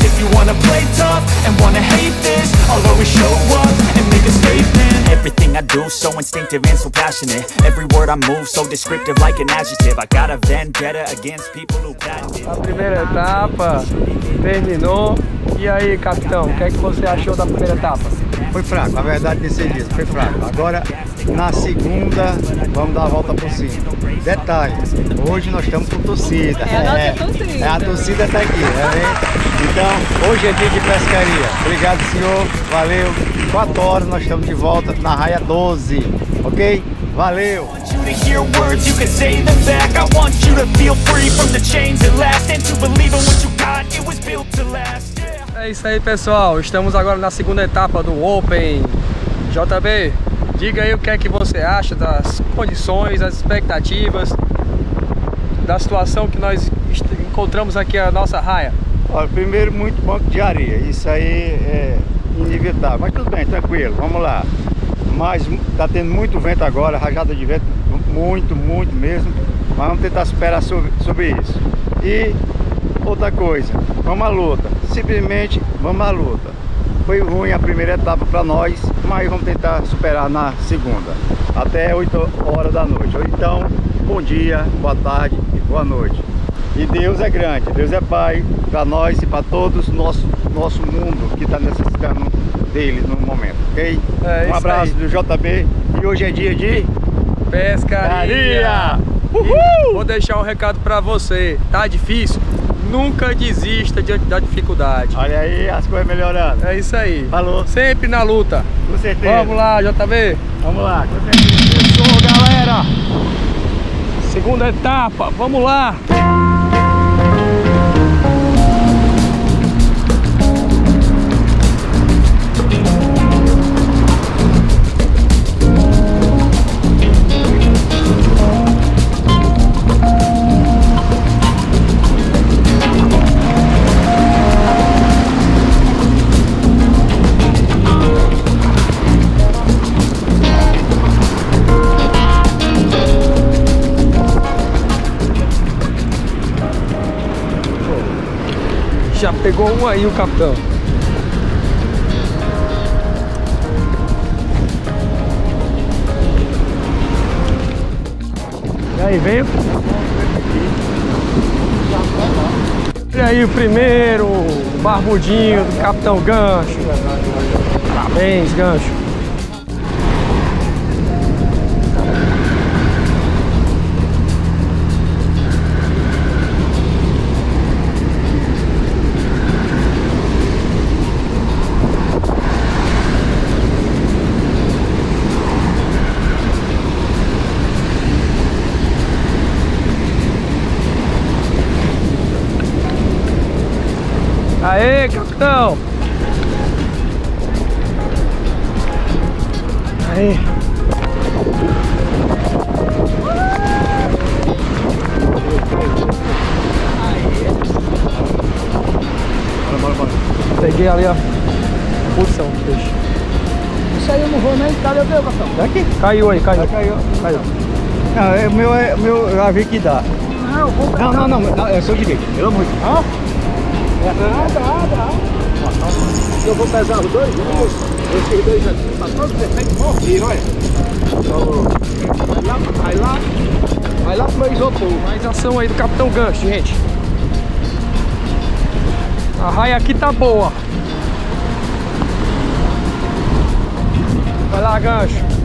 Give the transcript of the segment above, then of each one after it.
If you wanna play tough and wanna hate this I'll always show up and make a statement Everything I do so instinctive and so passionate Every word I move so descriptive like an adjective I got a vendetta against people who patented A primeira etapa terminou. E aí, capitão, o que é que você achou da primeira etapa? Foi fraco, na verdade, nesse dia, foi fraco. Agora, na segunda, vamos dar a volta por cima. Detalhe, hoje nós estamos com torcida. É a nossa torcida. É, a torcida está aqui, né? Então, hoje é dia de pescaria. Obrigado, senhor. Valeu. 4 horas nós estamos de volta na raia 12, ok? Valeu. want you to hear words, you can say them back I want you to feel free from the chains that last And to believe in what you got, it was built to last yeah. É isso aí, pessoal. Estamos agora na segunda etapa do Open. JB, diga aí o que é que você acha das condições, das expectativas, da situação que nós encontramos aqui a nossa raia. Olha, primeiro, muito banco de areia. Isso aí é inevitável. Mas tudo bem, tranquilo, vamos lá. Mas tá tendo muito vento agora, rajada de vento, muito, muito mesmo. Mas vamos tentar superar sobre, sobre isso. E outra coisa, vamos à luta. Simplesmente vamos à luta. Foi ruim a primeira etapa para nós, mas vamos tentar superar na segunda. Até 8 horas da noite. Ou então, bom dia, boa tarde e boa noite. E Deus é grande, Deus é Pai para nós e para todos nosso nosso mundo que está necessitando dele no momento, ok? É um abraço aí. do JB e hoje é dia de Pescaria! E Vou deixar um recado pra você. Tá difícil? Nunca desista diante da dificuldade. Olha aí as coisas melhorando. É isso aí. Falou, Sempre na luta. com certeza. Vamos lá, JB. Vamos lá, com certeza. Fechou, galera. Segunda etapa. Vamos lá. Pegou um aí o capitão. E aí, veio? E aí, o primeiro, barbudinho do Capitão Gancho. Parabéns, Gancho. Aê, capitão! Aí. Bora, bora, bora. Peguei ali, ó. Pulsão, peixe. Isso aí eu não vou nem. Cadê o teu, Gastão? Daqui? Caiu aí, caiu. Caiu. Caiu. Não, é, o meu, é, o meu eu já vi que dá. Não, vou Não, não, não, não é seu direito. Pelo amor de Deus. Ah, dá. Eu vou pesar os dois, vamos. Esses dois aqui, tá todo perfeito. E olha. Vai lá, vai lá. Vai lá pro meu isopor. Mais ação aí do Capitão Gancho, gente. A raia aqui tá boa. Vai lá, Gancho.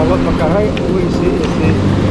बहुत पका है वो इसे ऐसे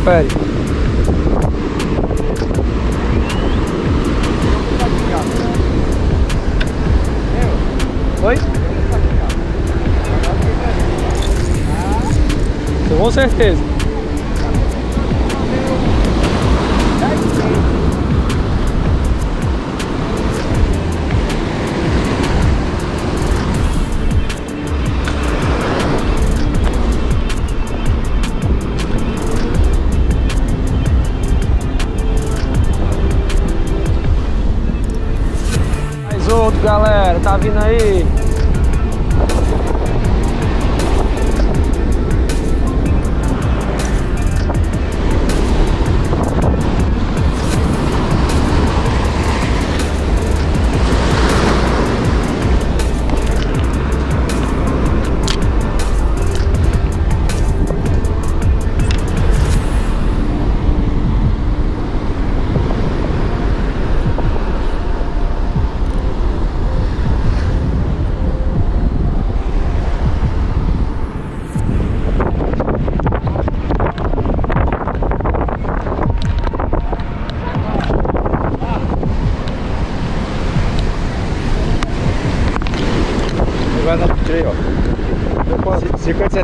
confere. Oi? Com certeza.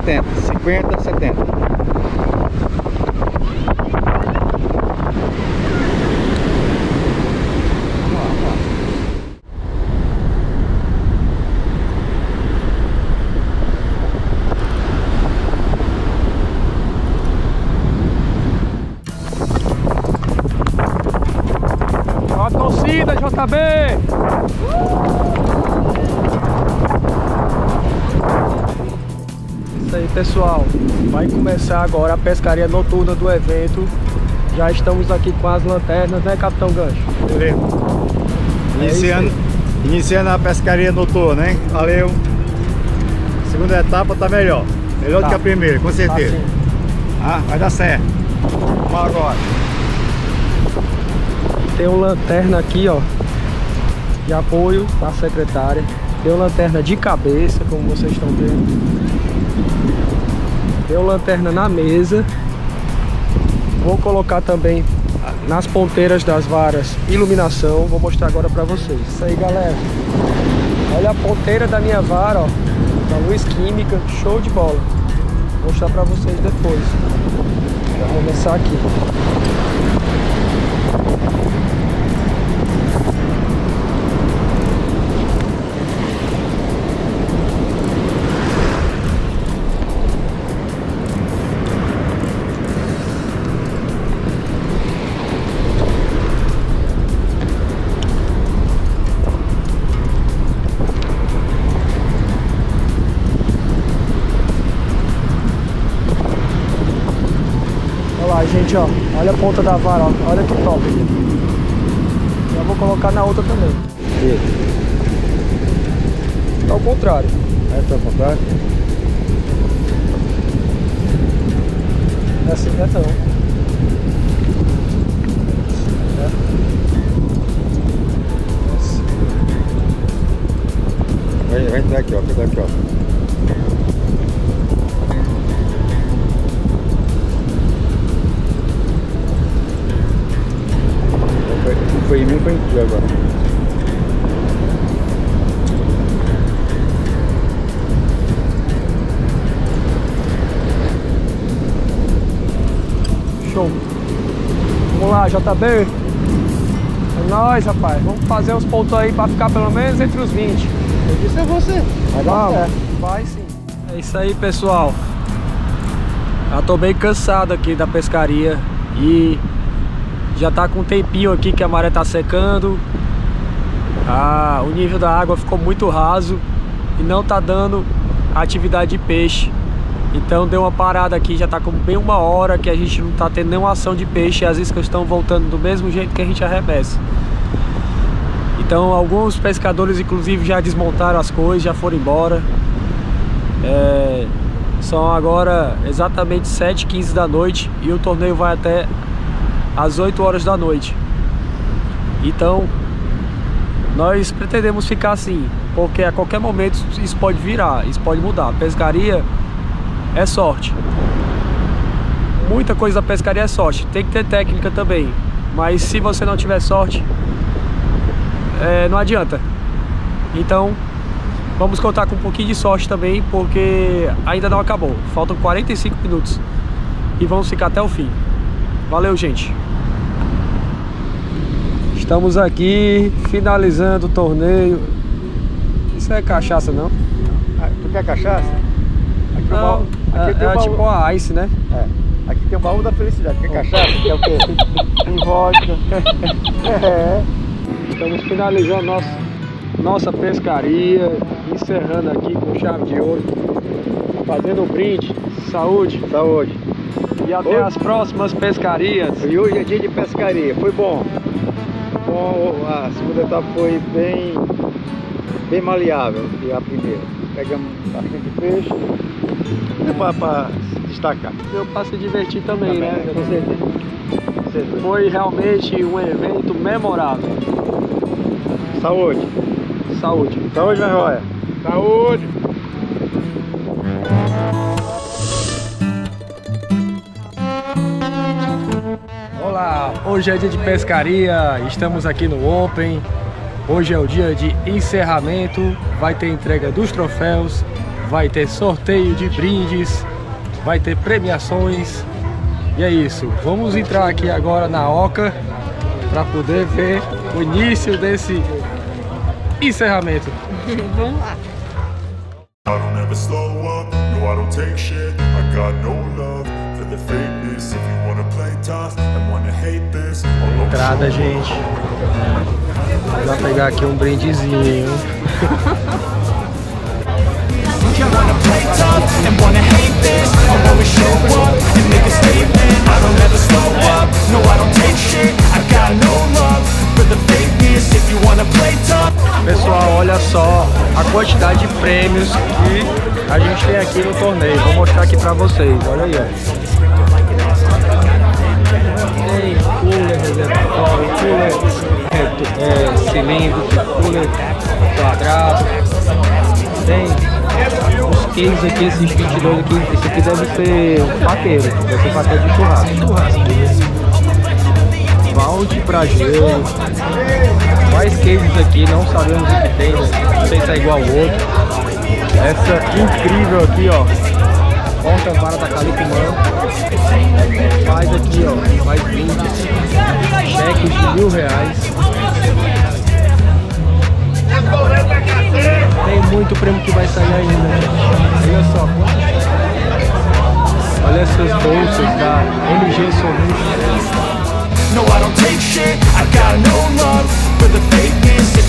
70. Começar agora a pescaria noturna do evento. Já estamos aqui com as lanternas, né, Capitão Gancho? Beleza. É Iniciando, iniciando a pescaria noturna, hein? Valeu. Segunda etapa tá melhor. Melhor Tá. do que a primeira, com certeza. Tá ah, vai dar certo. Vamos agora. Tem uma lanterna aqui, ó, de apoio da secretária. Tem uma lanterna de cabeça, como vocês estão vendo. Uma lanterna na mesa. Vou colocar também nas ponteiras das varas iluminação. Vou mostrar agora pra vocês. Isso aí, galera. Olha a ponteira da minha vara, ó. Da luz química. Show de bola. Vou mostrar pra vocês depois. Vou começar aqui. Olha a ponta da vara, ó. Olha que top. Já vou colocar na outra também. Tá ao contrário. É o contrário. É assim, essa não. É. Essa. Vai, vai entrar aqui, ó. Vai aqui, ó. Foi, mim, foi em ti agora. Show. Vamos lá, JB. É nóis, rapaz. Vamos fazer uns pontos aí pra ficar pelo menos entre os 20. Eu disse é você. Vai dar certo. Vai sim. É isso aí, pessoal. Já tô bem cansado aqui da pescaria e já tá com um tempinho aqui que a maré tá secando. Ah, o nível da água ficou muito raso e não tá dando atividade de peixe. Então deu uma parada aqui, já tá com bem uma hora que a gente não tá tendo nenhuma ação de peixe e as iscas estão voltando do mesmo jeito que a gente arremessa. Então alguns pescadores inclusive já desmontaram as coisas, já foram embora. É, são agora exatamente 7h15 da noite e o torneio vai até às 8 horas da noite. Então nós pretendemos ficar assim, porque a qualquer momento isso pode virar, isso pode mudar. Pescaria é sorte. Muita coisa da pescaria é sorte. Tem que ter técnica também. Mas se você não tiver sorte, é, não adianta. Então, vamos contar com um pouquinho de sorte também, porque ainda não acabou. Faltam 45 minutos. E vamos ficar até o fim. Valeu, gente. Estamos aqui finalizando o torneio. Isso é cachaça, não? Ah, tu quer cachaça? Aqui o Não, baú- aqui é, tem o é baú- tipo a ice, né? É. Aqui tem o baú da felicidade. Quer cachaça? Quer o quê? Tem vodka. É. Estamos finalizando nossa, nossa pescaria, encerrando aqui com chave de ouro, fazendo o brinde, saúde Saúde. e até Oi. as próximas pescarias. E hoje é dia de pescaria. Foi bom. Bom, a segunda etapa foi bem, bem maleável que a primeira. Pegamos bastante peixe. Deu para se destacar. Deu para se divertir também, né? Com certeza. Com certeza. Foi realmente um evento memorável. Saúde. Saúde. Saúde, minha joia. Saúde. Hoje é dia de pescaria, estamos aqui no Open. Hoje é o dia de encerramento, vai ter entrega dos troféus, vai ter sorteio de brindes, vai ter premiações. E é isso, vamos entrar aqui agora na Oca para poder ver o início desse encerramento. Vamos lá. I don't ever slow up, no I don't take shit I got no love Entrada, gente. Vou pegar aqui um brindezinho. If you wanna play tough and wanna hate this I'll always show up and make a statement I don't ever slow up, no I don't take shit I got no love for the fakeness If you wanna play tough Pessoal, olha só a quantidade de prêmios que a gente tem aqui no torneio. Vou mostrar aqui pra vocês. Olha aí, ó. Tem cooler reservatório, cooler reto, é, cooler quadrado. Tem os cases aqui, esses 22 aqui. Esse aqui deve ser um pateiro, deve ser pateiro de churrasco. Balde pra gelo. Mais cases aqui, não sabemos o que tem, né? não sei se é igual ao outro. Essa incrível aqui, ó. Porta vara da Calicumã. Mais aqui, ó. Mais 20. Cheques de mil reais. Tem muito prêmio que vai sair ainda. gente. Olha só. Olha essas bolsas da MG Solutions. No, I don't take shit, I got no love for the fakeness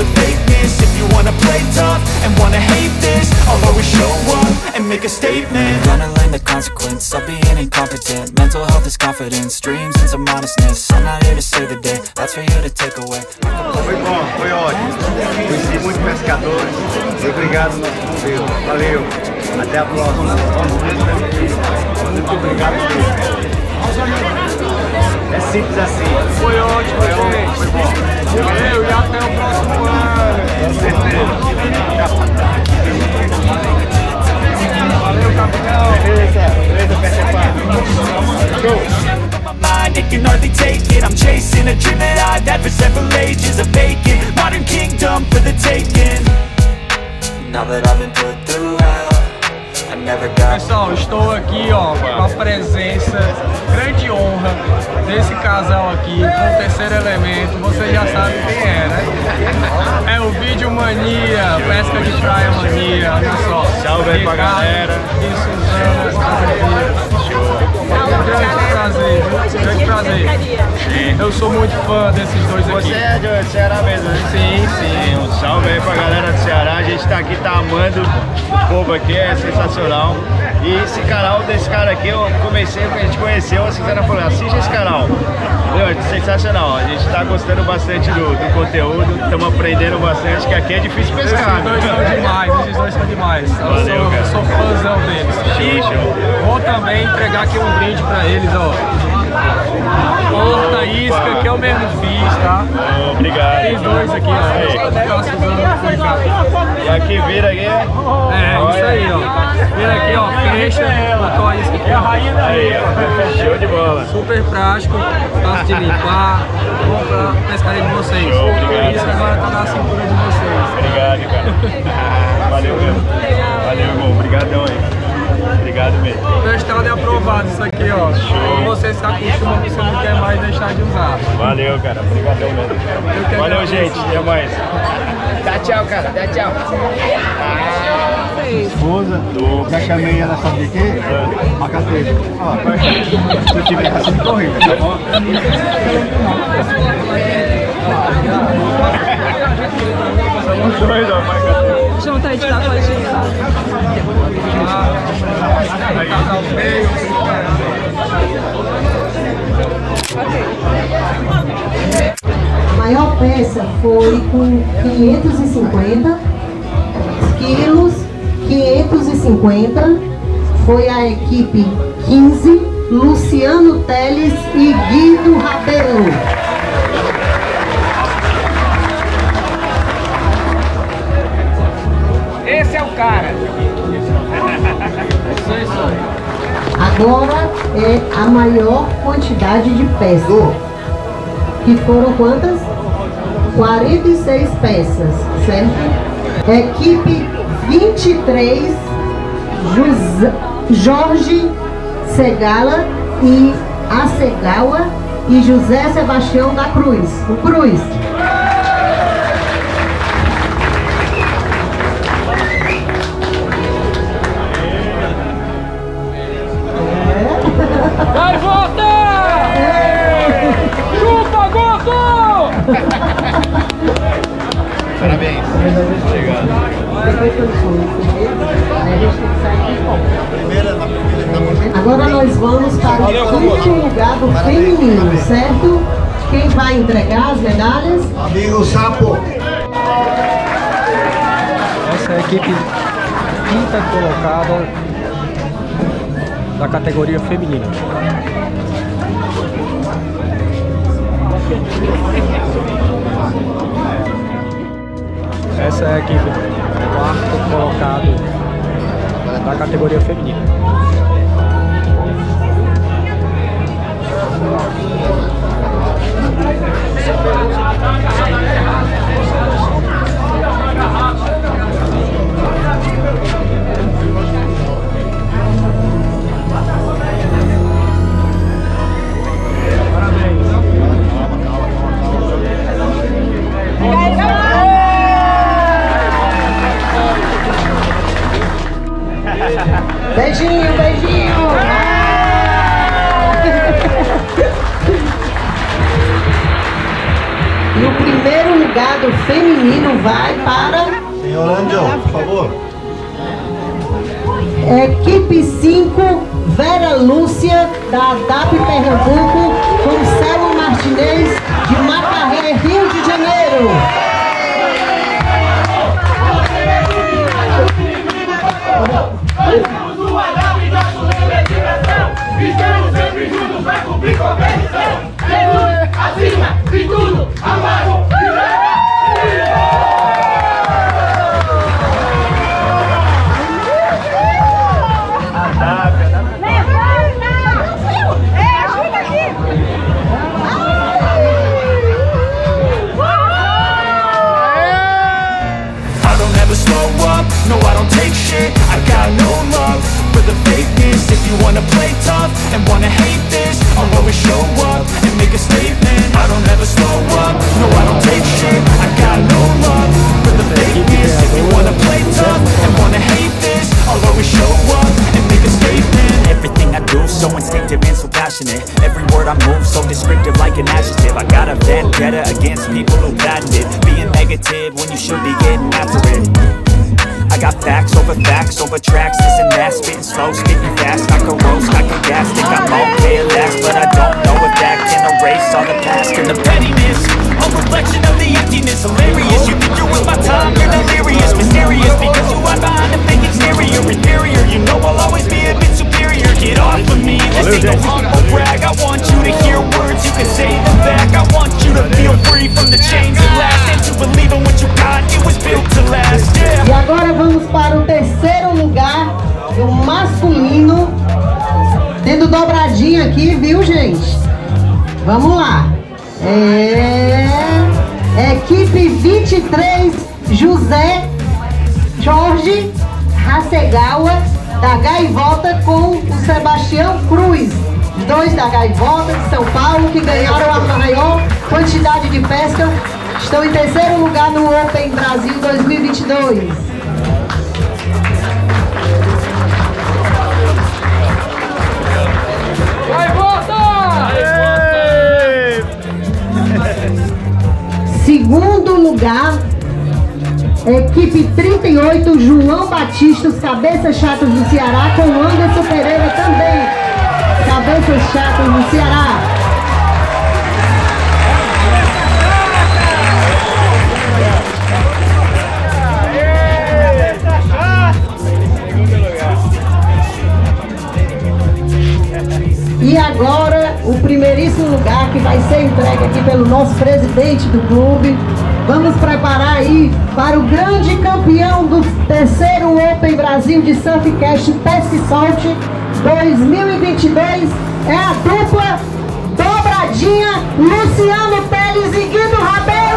the fakeness If you wanna play tough and wanna hate this I'll always show up and make a statement I'm Gonna learn the consequence of being incompetent Mental health is confidence, dreams and some honestness I'm not here to save the day, that's for you to take away Foi bom, foi ótimo. Conheci muitos pescadores. E obrigado, nosso governo. Valeu. Até a próxima. Muito obrigado. É simples assim. Foi ótimo, gente. foi bom. Valeu e até o próximo ano. Mind, it can hardly take it. I'm chasing a dream that I've had for several ages A vacant, modern kingdom for the taking. Now that I've been put through Pessoal, estou aqui ó, com a presença, grande honra desse casal aqui, com o terceiro elemento. Você já sabe quem é, né? É o Vídeo Mania, Pesca de Praia Mania, olha só. Salve aí pra galera. E Suzana Azevedo. Grande prazer, viu? grande prazer. Eu sou muito fã desses dois aqui. Você é de Ceará mesmo, né? Sim, sim. Um salve aí pra galera do Ceará, a gente tá aqui, tá amando o povo aqui, é sensacional. E esse canal desse cara aqui, eu comecei, a gente conheceu, a Suzana falou, assiste esse canal. Meu, é sensacional, a gente tá gostando bastante do, do conteúdo, estamos aprendendo bastante, que aqui é difícil Esses pescar. dois são demais, esses dois são demais. Eu Valeu, sou, eu cara. sou fãzão deles. Show. vou também entregar aqui um brinde pra eles, ó. Porta isca que eu mesmo fiz, tá? Obrigado. Tem dois aqui, ó. A. E aqui vira aqui, É, isso aí, ó. Vira aqui, ó. Fecha, botou a isca aqui, ó. aí, ó, show de bola. Super prático, fácil de limpar. Bom pra pescaria de vocês. Show, obrigado. Isso agora tá na cintura de vocês. Obrigado, cara. Valeu mesmo. Valeu, irmão. Obrigadão aí. Obrigado mesmo. Testado e aprovado isso aqui, ó. Quando você se acostuma, você não quer mais deixar de usar. Valeu, cara. Obrigadão mesmo. Valeu, gente. Até mais. Dá tchau, cara. Dá tchau. Esposa, já chamei ela, sabe de quê? Macateiro. Se eu tiver assim, corrida, tá bom? Dois, ó, macateiro. Junta aí de lá, pode ir. Casal feio. A maior peça foi com 550 quilos, 550 foi a equipe 15, Luciano Teles e Guido Rabelo. Esse é o cara. Agora é a maior quantidade de peças. Que foram quantas? 46 peças, certo? Equipe 23, Jus- Jorge Segala e Acegawa e José Sebastião da Cruz. O Cruz. De fora. Agora nós vamos para o quinto lugar do feminino, certo? Quem vai entregar as medalhas? Amigo Sapo. Essa é a equipe quinta colocada da categoria feminina. Essa é a equipe quarto colocado da categoria feminina. Vai para Senhor Angel, por favor. equipe 5, Vera Lúcia, da DAP Pernambuco, com Selma Martinez, de Macaé, Rio de Janeiro. Estamos sempre juntos pra cumprir qualquer missão. Acima de tudo, Vamos lá. É... Equipe 23, José Jorge Hasegawa, da Gaivota, com o Sebastião Cruz. Dois da Gaivota de São Paulo, que ganharam a maior quantidade de pesca, estão em terceiro lugar no Open Brasil 2022. Equipe 38, João Batista, os cabeças chatas do Ceará, com Anderson Pereira também. Cabeças chatas do Ceará. E agora, o primeiríssimo lugar que vai ser entregue aqui pelo nosso presidente do clube. Vamos preparar aí para o grande campeão do terceiro Open Brasil de Surfcast Pesca e Solte 2022. É a dupla dobradinha Luciano Teles e Guido Rabelo.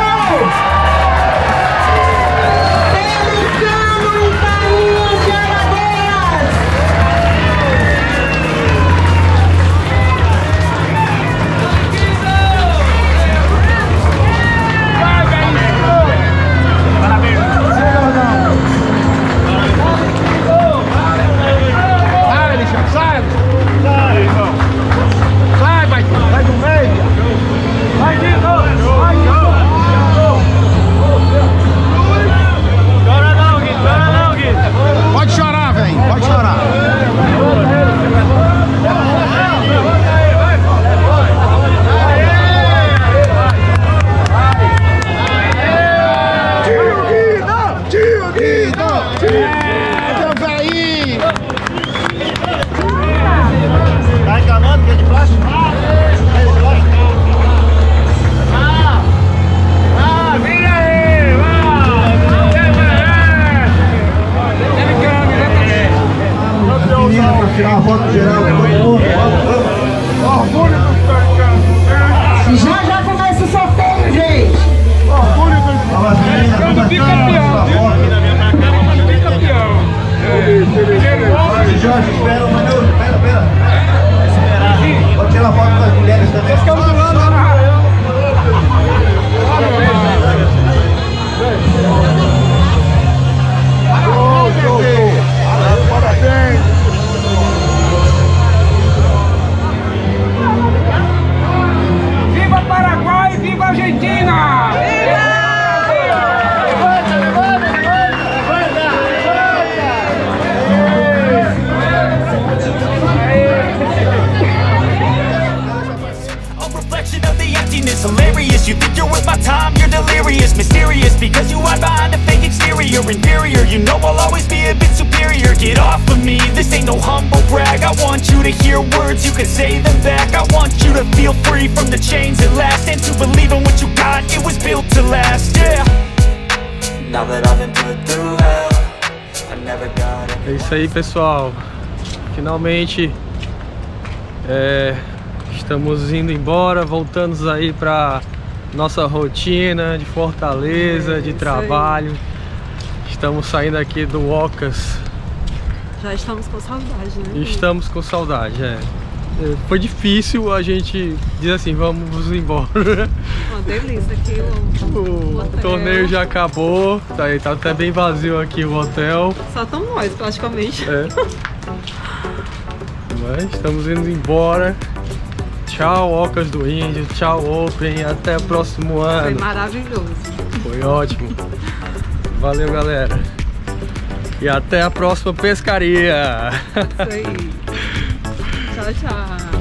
Ain't no humble brag. I want you to hear words, you can say them back. I want you to feel free from the chains at last And to believe in what you got, it was built to last, yeah. Now that I've been put through hell I never got it. É isso aí, pessoal. Finalmente é, estamos indo embora, voltando aí para nossa rotina de Fortaleza, de trabalho. Estamos saindo aqui do Ocas Já estamos com saudade, né? estamos com saudade. É. É, Foi difícil a gente dizer assim, vamos embora. Uma delícia aqui. O, O o torneio já acabou, tá, aí, tá até bem vazio aqui o hotel. Só estamos nós, praticamente. É. Mas estamos indo embora. Tchau, Ocas do Índio. Tchau, Open. Até o próximo Foi ano. maravilhoso. Foi ótimo. Valeu, galera. E até a próxima pescaria. Isso aí. tchau, tchau.